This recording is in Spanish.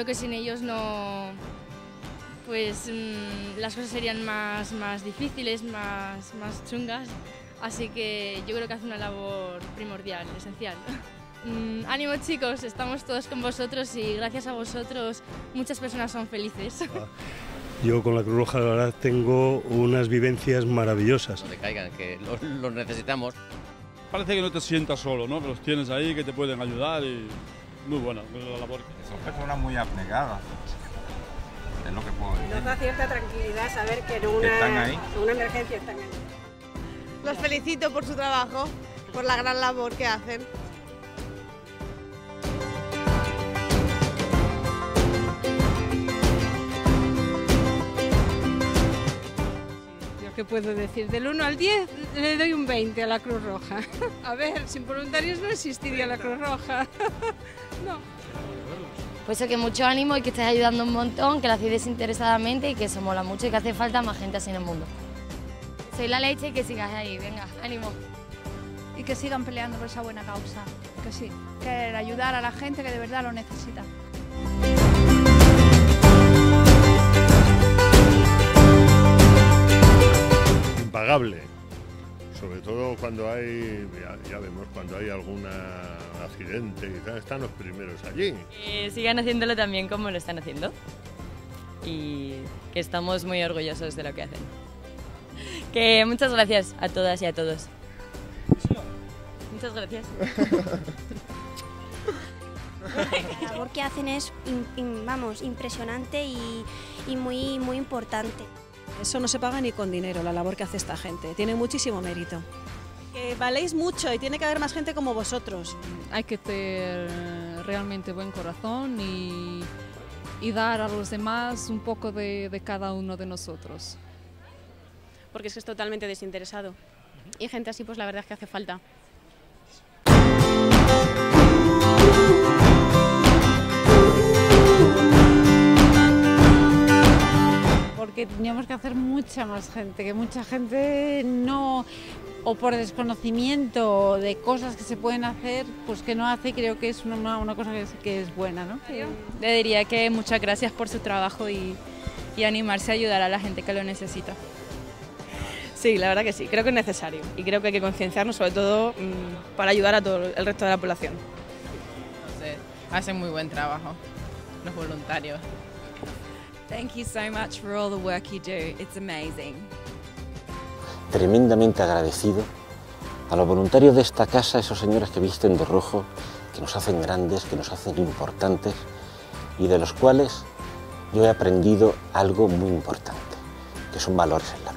creo que sin ellos no, pues mm, las cosas serían más, más difíciles, más, más chungas. Así que yo creo que hace una labor primordial, esencial. Mm, ánimo chicos, estamos todos con vosotros y gracias a vosotros muchas personas son felices. Yo con la Cruz Roja la verdad tengo unas vivencias maravillosas. Donde caigan, que los, los necesitamos. Parece que no te sientas solo, ¿no? Que los tienes ahí, que te pueden ayudar y muy buena la labor. Son personas muy abnegadas. Es lo que puedo decir. Nos da cierta tranquilidad saber que en una, Están ahí. en una emergencia están ahí. Los felicito por su trabajo, por la gran labor que hacen. Qué puedo decir, del 1 al 10 le doy un 20 a la Cruz Roja. A ver, sin voluntarios no existiría la Cruz Roja. No. Pues eso, que mucho ánimo y que estés ayudando un montón, que lo hacéis desinteresadamente y que eso mola mucho y que hace falta más gente así en el mundo. Soy la leche y que sigas ahí, venga, ánimo. y que sigan peleando por esa buena causa. Que sí, que ayudar a la gente que de verdad lo necesita. Sobre todo cuando hay, ya, ya vemos, cuando hay algún accidente y tal, están los primeros allí. Que sigan haciéndolo también como lo están haciendo y que estamos muy orgullosos de lo que hacen. Que muchas gracias a todas y a todos. Muchas gracias. La labor que hacen es, vamos, impresionante y, y muy, muy importante. Eso no se paga ni con dinero, la labor que hace esta gente. Tiene muchísimo mérito. Que valéis mucho y tiene que haber más gente como vosotros. Hay que tener realmente buen corazón y, y dar a los demás un poco de, de cada uno de nosotros. Porque es que es totalmente desinteresado. Y gente así, pues la verdad es que hace falta. Teníamos que hacer mucha más gente, que mucha gente no, o por desconocimiento de cosas que se pueden hacer, pues que no hace, creo que es una, una cosa que es, que es buena, ¿no? Le diría que muchas gracias por su trabajo y, y animarse a ayudar a la gente que lo necesita. Sí, la verdad que sí, creo que es necesario. Y creo que hay que concienciarnos sobre todo mm, para ayudar a todo el resto de la población. hacen muy buen trabajo, los voluntarios. Thank you so much for all the work you do. It's amazing. Tremendamente agradecido a los voluntarios de esta casa, esos señores que visten de rojo, que nos hacen grandes, que nos hacen importantes y de los cuales yo he aprendido algo muy importante, que son valores en la